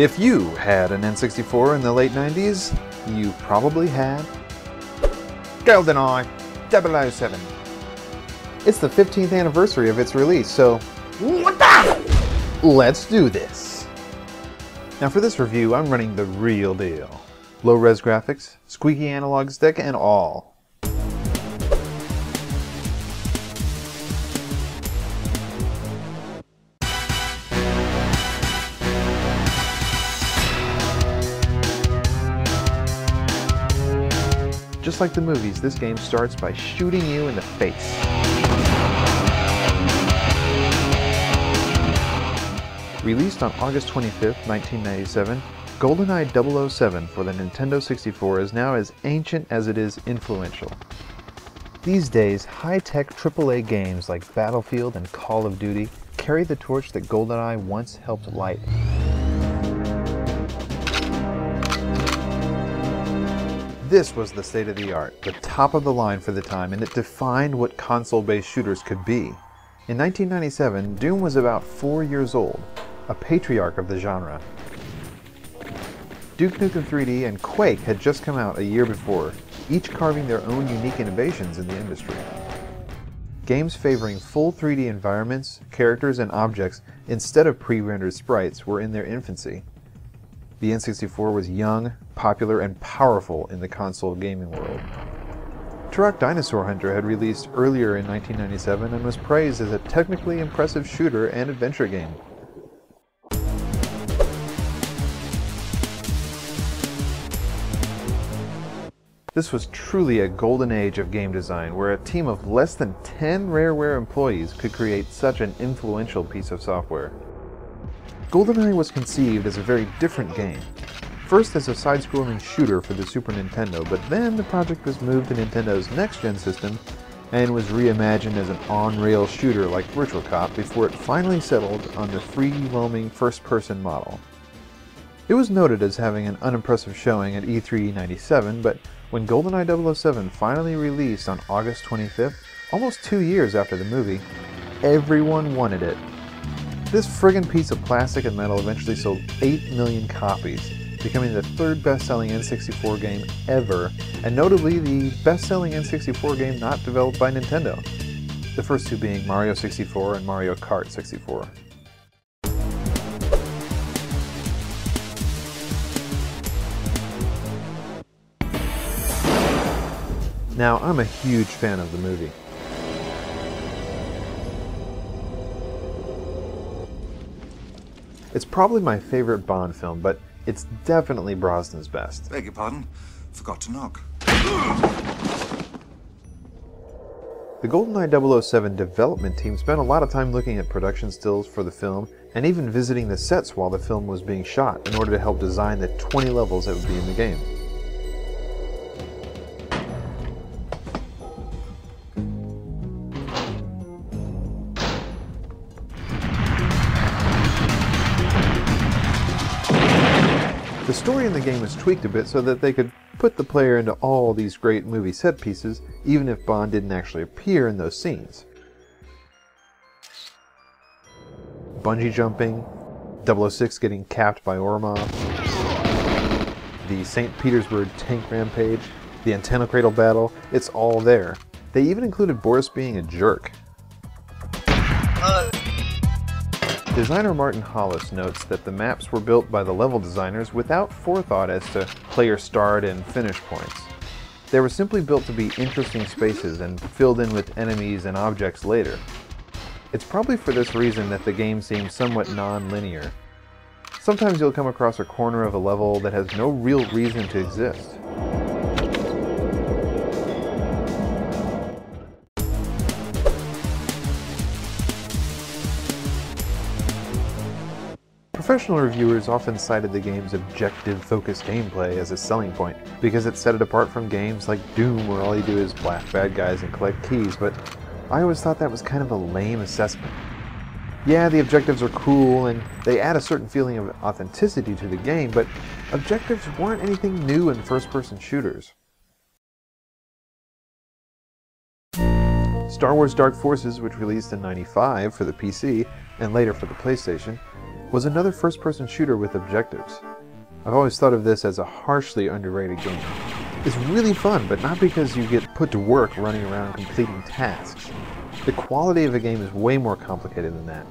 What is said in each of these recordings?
If you had an N64 in the late 90s, you probably had GoldenEye 007. It's the 15th anniversary of its release, so what the? Let's do this. Now for this review, I'm running the real deal. Low-res graphics, squeaky analog stick, and all. Just like the movies, this game starts by shooting you in the face. Released on August 25, 1997, GoldenEye 007 for the Nintendo 64 is now as ancient as it is influential. These days, high-tech AAA games like Battlefield and Call of Duty carry the torch that GoldenEye once helped light. This was the state of the art, the top of the line for the time, and it defined what console-based shooters could be. In 1997, Doom was about four years old, a patriarch of the genre. Duke Nukem 3D and Quake had just come out a year before, each carving their own unique innovations in the industry. Games favoring full 3D environments, characters, and objects instead of pre-rendered sprites were in their infancy. The N64 was young, popular, and powerful in the console gaming world. Turok Dinosaur Hunter had released earlier in 1997 and was praised as a technically impressive shooter and adventure game. This was truly a golden age of game design where a team of less than 10 Rareware employees could create such an influential piece of software. GoldenEye was conceived as a very different game. First as a side-scrolling shooter for the Super Nintendo, but then the project was moved to Nintendo's next-gen system and was reimagined as an on-rail shooter like Virtual Cop before it finally settled on the free-roaming first-person model. It was noted as having an unimpressive showing at E3 97, but when GoldenEye 007 finally released on August 25th, almost two years after the movie, everyone wanted it this friggin' piece of plastic and metal eventually sold 8 million copies, becoming the third best-selling N64 game ever, and notably the best-selling N64 game not developed by Nintendo. The first two being Mario 64 and Mario Kart 64. Now, I'm a huge fan of the movie. It's probably my favorite Bond film, but it's definitely Brosnan's best. Beg your pardon? Forgot to knock. The GoldenEye 007 development team spent a lot of time looking at production stills for the film and even visiting the sets while the film was being shot in order to help design the 20 levels that would be in the game. The game was tweaked a bit so that they could put the player into all these great movie set pieces, even if Bond didn't actually appear in those scenes. Bungee jumping, 006 getting capped by Ourumov, the St. Petersburg tank rampage, the antenna cradle battle, it's all there. They even included Boris being a jerk. Designer Martin Hollis notes that the maps were built by the level designers without forethought as to player start and finish points. They were simply built to be interesting spaces and filled in with enemies and objects later. It's probably for this reason that the game seems somewhat non-linear. Sometimes you'll come across a corner of a level that has no real reason to exist. Professional reviewers often cited the game's objective-focused gameplay as a selling point, because it set it apart from games like Doom where all you do is blast bad guys and collect keys, but I always thought that was kind of a lame assessment. Yeah, the objectives are cool, and they add a certain feeling of authenticity to the game, but objectives weren't anything new in first-person shooters. Star Wars Dark Forces, which released in 95 for the PC, and later for the PlayStation, was another first person shooter with objectives. I've always thought of this as a harshly underrated game. It's really fun, but not because you get put to work running around completing tasks. The quality of a game is way more complicated than that.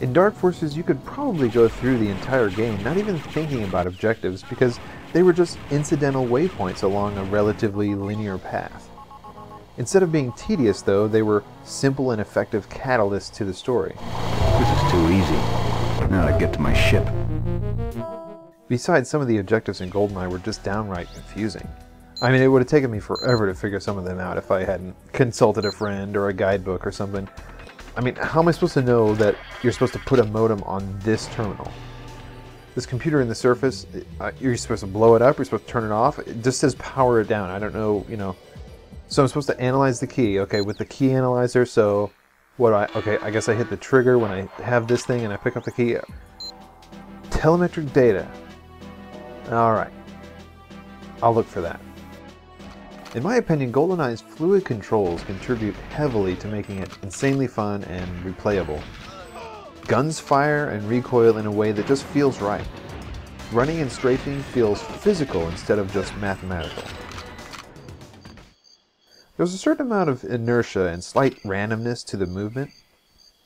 In Dark Forces, you could probably go through the entire game not even thinking about objectives because they were just incidental waypoints along a relatively linear path. Instead of being tedious, though, they were simple and effective catalysts to the story. This is too easy. Now to get to my ship. Besides, some of the objectives in GoldenEye were just downright confusing. I mean, it would have taken me forever to figure some of them out if I hadn't consulted a friend or a guidebook or something. I mean, how am I supposed to know that you're supposed to put a modem on this terminal? This computer in the surface, uh, you're supposed to blow it up, you're supposed to turn it off. It just says power it down. I don't know, you know. So I'm supposed to analyze the key. Okay, with the key analyzer, so what do I, okay, I guess I hit the trigger when I have this thing and I pick up the key. Telemetric data. All right. I'll look for that. In my opinion, GoldenEye's fluid controls contribute heavily to making it insanely fun and replayable. Guns fire and recoil in a way that just feels right. Running and strafing feels physical instead of just mathematical. There's a certain amount of inertia and slight randomness to the movement,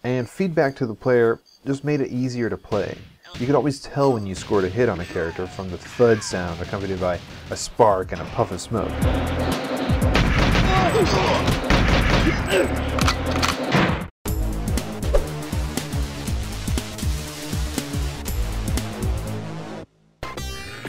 and feedback to the player just made it easier to play. You could always tell when you scored a hit on a character from the thud sound accompanied by a spark and a puff of smoke.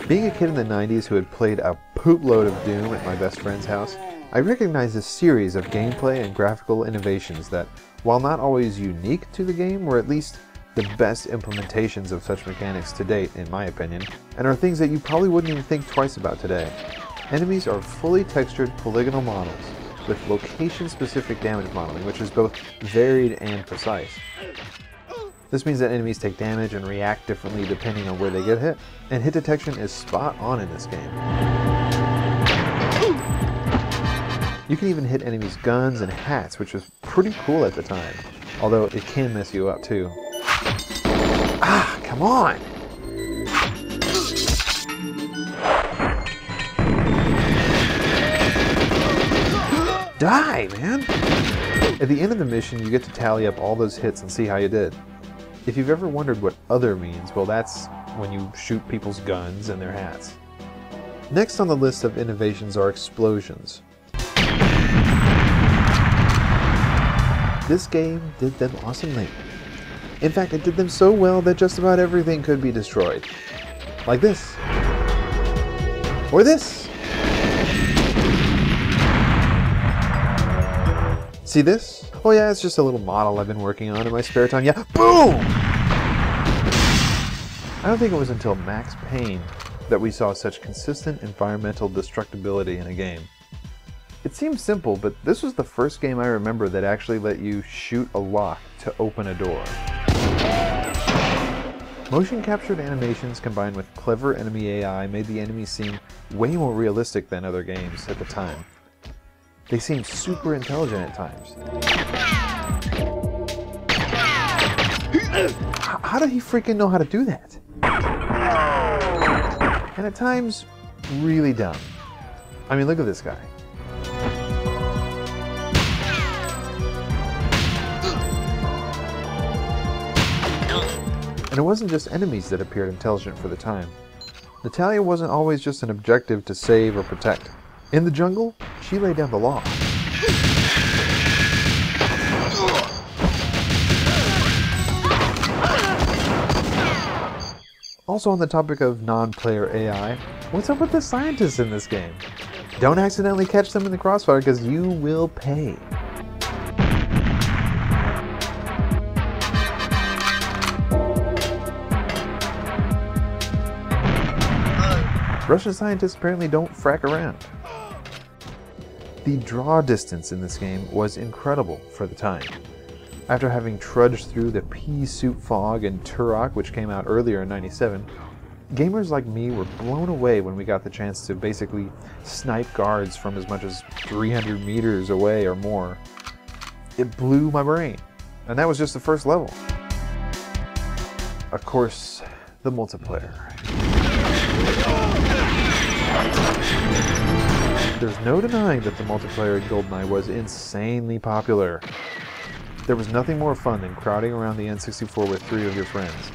Being a kid in the 90s who had played a poop load of Doom at my best friend's house, I recognize a series of gameplay and graphical innovations that, while not always unique to the game, were at least the best implementations of such mechanics to date, in my opinion, and are things that you probably wouldn't even think twice about today. Enemies are fully textured polygonal models with location-specific damage modeling, which is both varied and precise. This means that enemies take damage and react differently depending on where they get hit, and hit detection is spot on in this game. You can even hit enemies' guns and hats, which was pretty cool at the time, although it can mess you up too. Ah, come on! Die, man! At the end of the mission, you get to tally up all those hits and see how you did. If you've ever wondered what other means, well, that's when you shoot people's guns and their hats. Next on the list of innovations are explosions. This game did them awesomely. In fact, it did them so well that just about everything could be destroyed. Like this. Or this. See this? Oh yeah, it's just a little model I've been working on in my spare time. Yeah, boom! I don't think it was until Max Payne that we saw such consistent environmental destructibility in a game. It seems simple, but this was the first game I remember that actually let you shoot a lock to open a door. Motion captured animations combined with clever enemy AI made the enemies seem way more realistic than other games at the time. They seemed super intelligent at times. How did he freaking know how to do that? And at times, really dumb. I mean, look at this guy. And it wasn't just enemies that appeared intelligent for the time. Natalia wasn't always just an objective to save or protect. In the jungle, she laid down the law. Also on the topic of non-player AI, what's up with the scientists in this game? Don't accidentally catch them in the crossfire because you will pay. Russian scientists apparently don't frack around. The draw distance in this game was incredible for the time. After having trudged through the pea soup fog and Turok, which came out earlier in 97, gamers like me were blown away when we got the chance to basically snipe guards from as much as 300 meters away or more. It blew my brain. And that was just the first level. of course, the multiplayer. There's no denying that the multiplayer in GoldenEye was insanely popular. There was nothing more fun than crowding around the N64 with three of your friends.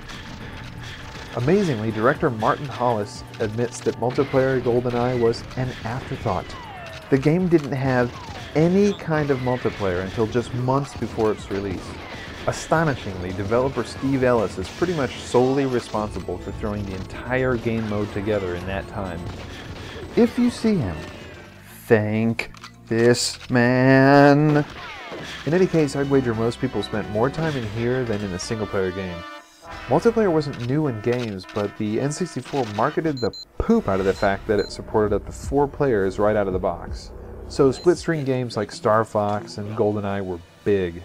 Amazingly, director Martin Hollis admits that multiplayer GoldenEye was an afterthought. The game didn't have any kind of multiplayer until just months before its release. Astonishingly, developer Steve Ellis is pretty much solely responsible for throwing the entire game mode together in that time. If you see him, thank this man. In any case, I'd wager most people spent more time in here than in a single player game. Multiplayer wasn't new in games, but the N64 marketed the poop out of the fact that it supported up to four players right out of the box. So split screen games like Star Fox and GoldenEye were big.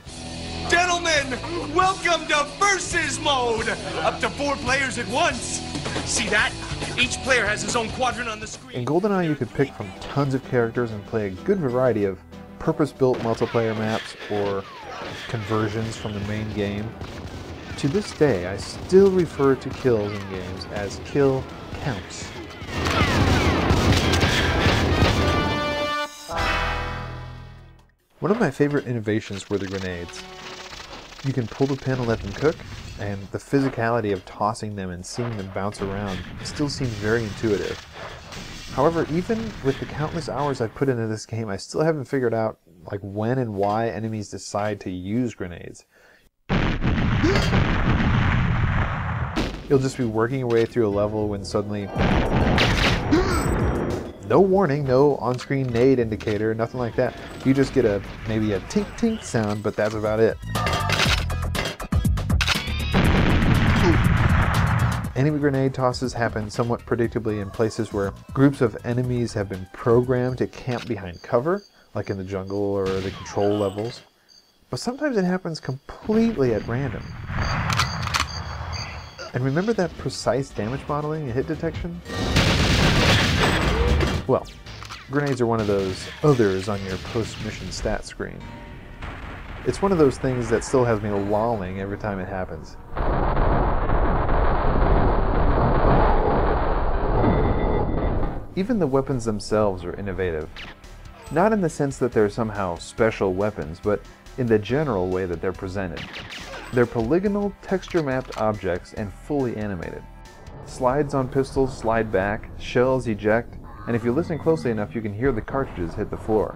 Gentlemen, welcome to Versus Mode! Up to four players at once. See that? Each player has his own quadrant on the screen. In GoldenEye, you could pick from tons of characters and play a good variety of purpose-built multiplayer maps or conversions from the main game. To this day, I still refer to kills in games as kill counts. One of my favorite innovations were the grenades. You can pull the pin and let them cook, and the physicality of tossing them and seeing them bounce around still seems very intuitive. However, even with the countless hours I've put into this game, I still haven't figured out like when and why enemies decide to use grenades. You'll just be working your way through a level when suddenly no warning, no on-screen nade indicator, nothing like that. You just get a maybe a tink tink sound, but that's about it. Enemy grenade tosses happen somewhat predictably in places where groups of enemies have been programmed to camp behind cover, like in the jungle or the control levels. But sometimes it happens completely at random. And remember that precise damage modeling and hit detection? Well, grenades are one of those others on your post-mission stat screen. It's one of those things that still has me lolling every time it happens. Even the weapons themselves are innovative. Not in the sense that they're somehow special weapons, but in the general way that they're presented. They're polygonal, texture-mapped objects and fully animated. Slides on pistols slide back, shells eject, and if you listen closely enough you can hear the cartridges hit the floor.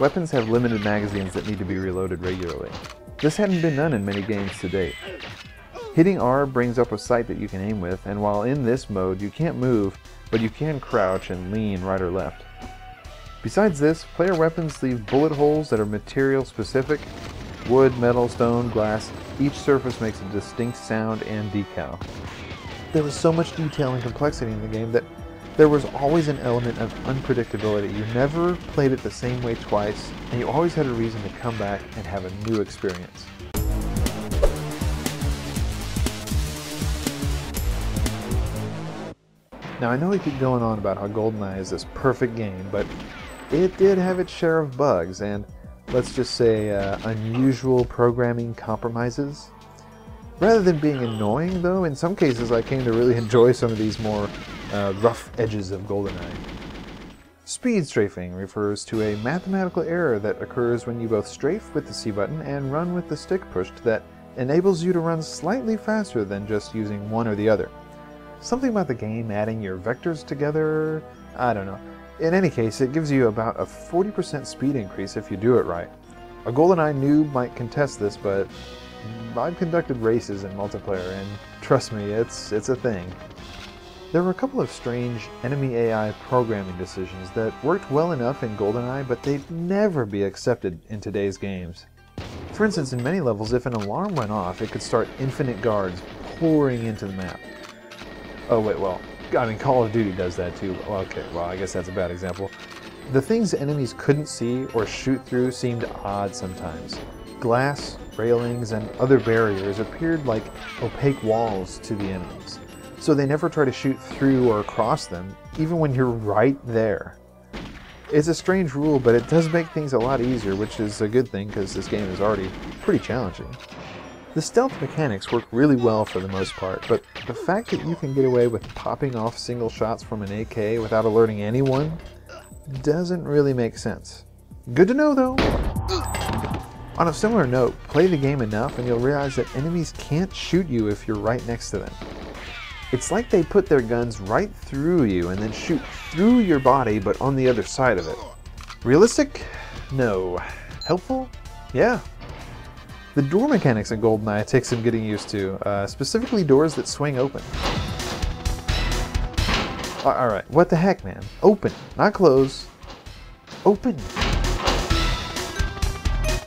Weapons have limited magazines that need to be reloaded regularly. This hadn't been done in many games to date. Hitting R brings up a sight that you can aim with, and while in this mode you can't move, but you can crouch and lean right or left. Besides this, player weapons leave bullet holes that are material specific. Wood, metal, stone, glass, each surface makes a distinct sound and decal. There was so much detail and complexity in the game that there was always an element of unpredictability. You never played it the same way twice, and you always had a reason to come back and have a new experience. Now I know we keep going on about how GoldenEye is this perfect game, but it did have its share of bugs and, let's just say, uh, unusual programming compromises. Rather than being annoying, though, in some cases I came to really enjoy some of these more uh, rough edges of GoldenEye. Speed strafing refers to a mathematical error that occurs when you both strafe with the C button and run with the stick pushed that enables you to run slightly faster than just using one or the other. Something about the game adding your vectors together, I don't know. In any case, it gives you about a 40% speed increase if you do it right. A GoldenEye noob might contest this, but I've conducted races in multiplayer, and trust me, it's, it's a thing. There were a couple of strange enemy AI programming decisions that worked well enough in GoldenEye, but they'd never be accepted in today's games. For instance, in many levels, if an alarm went off, it could start infinite guards pouring into the map. Oh wait, well, I mean Call of Duty does that too. Okay, well I guess that's a bad example. The things enemies couldn't see or shoot through seemed odd sometimes. Glass, railings, and other barriers appeared like opaque walls to the enemies, so they never try to shoot through or across them, even when you're right there. It's a strange rule, but it does make things a lot easier, which is a good thing because this game is already pretty challenging. The stealth mechanics work really well for the most part, but the fact that you can get away with popping off single shots from an AK without alerting anyone doesn't really make sense. Good to know though! On a similar note, play the game enough and you'll realize that enemies can't shoot you if you're right next to them. It's like they put their guns right through you and then shoot through your body but on the other side of it. Realistic? No. Helpful? Yeah. The door mechanics in GoldenEye take some getting used to, uh, specifically doors that swing open. Alright, what the heck, man? Open, not close. Open.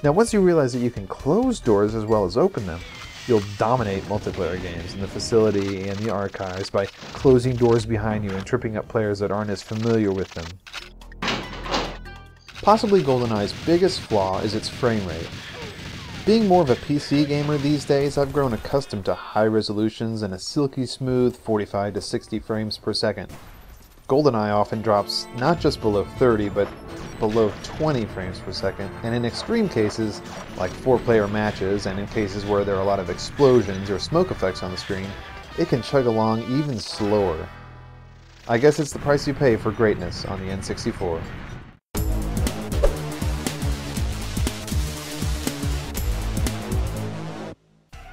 Now, once you realize that you can close doors as well as open them, you'll dominate multiplayer games in the facility and the archives by closing doors behind you and tripping up players that aren't as familiar with them. Possibly GoldenEye's biggest flaw is its frame rate. Being more of a PC gamer these days, I've grown accustomed to high resolutions and a silky smooth 45 to 60 frames per second. GoldenEye often drops not just below 30, but below 20 frames per second, and in extreme cases, like four-player matches and in cases where there are a lot of explosions or smoke effects on the screen, it can chug along even slower. I guess it's the price you pay for greatness on the N64.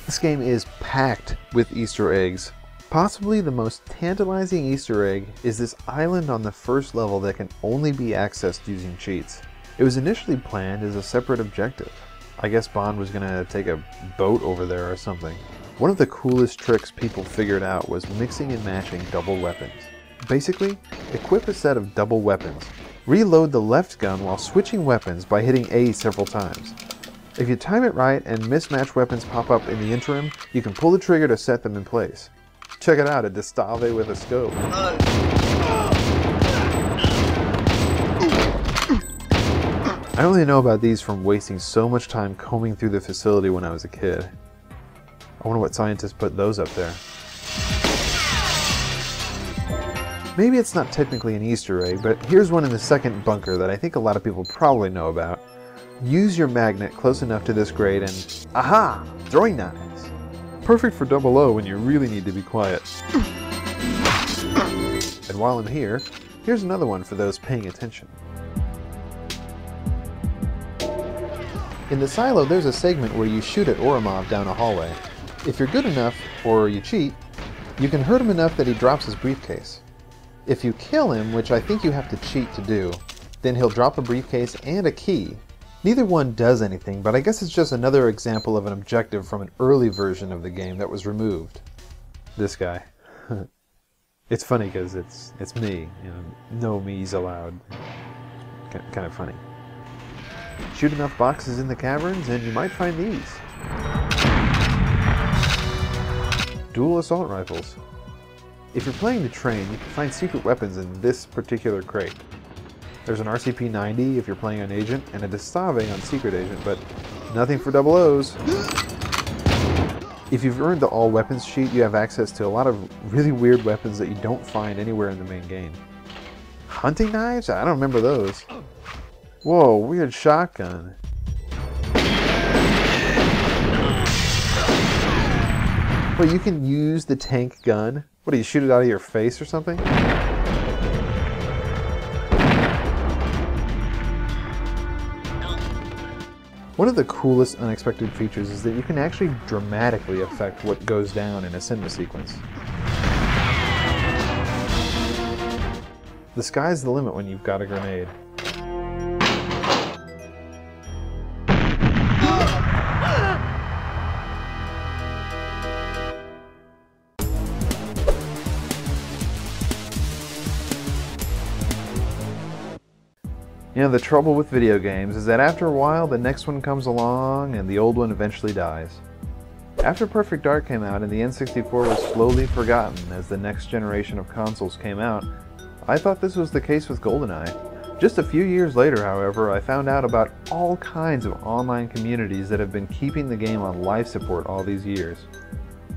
This game is packed with Easter eggs. Possibly the most tantalizing Easter egg is this island on the first level that can only be accessed using cheats. It was initially planned as a separate objective. I guess Bond was gonna take a boat over there or something. One of the coolest tricks people figured out was mixing and matching double weapons. Basically, equip a set of double weapons. Reload the left gun while switching weapons by hitting A several times. If you time it right and mismatched weapons pop up in the interim, you can pull the trigger to set them in place. Check it out, a Dostovei with a scope. I only know about these from wasting so much time combing through the facility when I was a kid. I wonder what scientists put those up there. Maybe it's not technically an Easter egg, but here's one in the second bunker that I think a lot of people probably know about. Use your magnet close enough to this grate and, aha, throwing knives. Perfect for double O when you really need to be quiet. And while I'm here, here's another one for those paying attention. In the silo, there's a segment where you shoot at Ourumov down a hallway. If you're good enough, or you cheat, you can hurt him enough that he drops his briefcase. If you kill him, which I think you have to cheat to do, then he'll drop a briefcase and a key, Neither one does anything, but I guess it's just another example of an objective from an early version of the game that was removed. This guy. it's funny because it's it's me. You know, no me's allowed. Kind of funny. Shoot enough boxes in the caverns and you might find these. Dual assault rifles. If you're playing the train, you can find secret weapons in this particular crate. There's an RCP-90 if you're playing on Agent, and a Dostovei on Secret Agent, but nothing for double O's. If you've earned the all weapons sheet, you have access to a lot of really weird weapons that you don't find anywhere in the main game. Hunting knives? I don't remember those. Whoa, weird shotgun. Wait, you can use the tank gun? What, do you shoot it out of your face or something? One of the coolest unexpected features is that you can actually dramatically affect what goes down in a cinema sequence. The sky's the limit when you've got a grenade. You know, the trouble with video games is that after a while, the next one comes along and the old one eventually dies. After Perfect Dark came out and the N64 was slowly forgotten as the next generation of consoles came out, I thought this was the case with GoldenEye. Just a few years later, however, I found out about all kinds of online communities that have been keeping the game on life support all these years.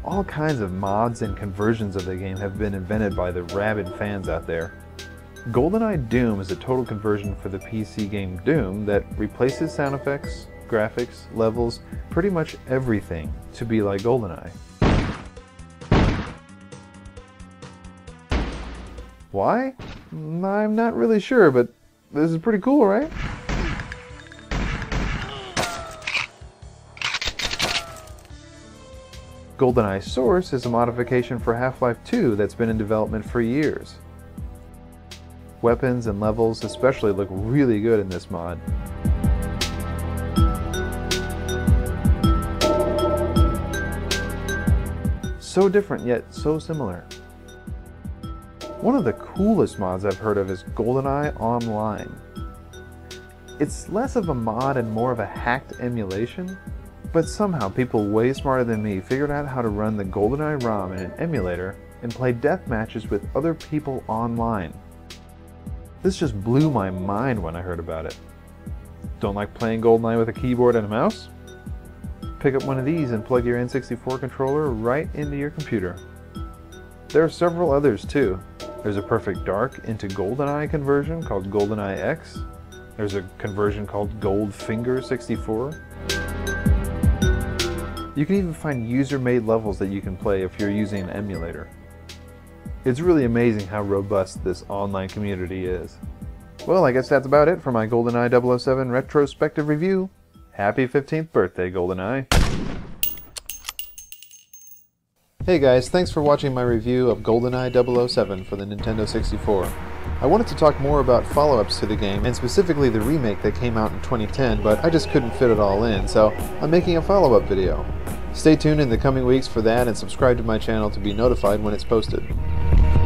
All kinds of mods and conversions of the game have been invented by the rabid fans out there. GoldenEye Doom is a total conversion for the PC game Doom that replaces sound effects, graphics, levels, pretty much everything to be like GoldenEye. Why? Mm, I'm not really sure, but this is pretty cool, right? GoldenEye Source is a modification for Half-Life 2 that's been in development for years. Weapons and levels especially look really good in this mod. So different yet so similar. One of the coolest mods I've heard of is GoldenEye Online. It's less of a mod and more of a hacked emulation, but somehow people way smarter than me figured out how to run the GoldenEye ROM in an emulator and play death matches with other people online. This just blew my mind when I heard about it. Don't like playing GoldenEye with a keyboard and a mouse? Pick up one of these and plug your N64 controller right into your computer. There are several others too. There's a Perfect Dark into GoldenEye conversion called GoldenEye X. There's a conversion called Goldfinger 64. You can even find user-made levels that you can play if you're using an emulator. It's really amazing how robust this online community is. Well, I guess that's about it for my GoldenEye 007 retrospective review. Happy 15th birthday, GoldenEye. Hey guys, thanks for watching my review of GoldenEye 007 for the Nintendo 64. I wanted to talk more about follow-ups to the game, and specifically the remake that came out in 2010, but I just couldn't fit it all in, so I'm making a follow-up video. Stay tuned in the coming weeks for that and subscribe to my channel to be notified when it's posted. Thank you.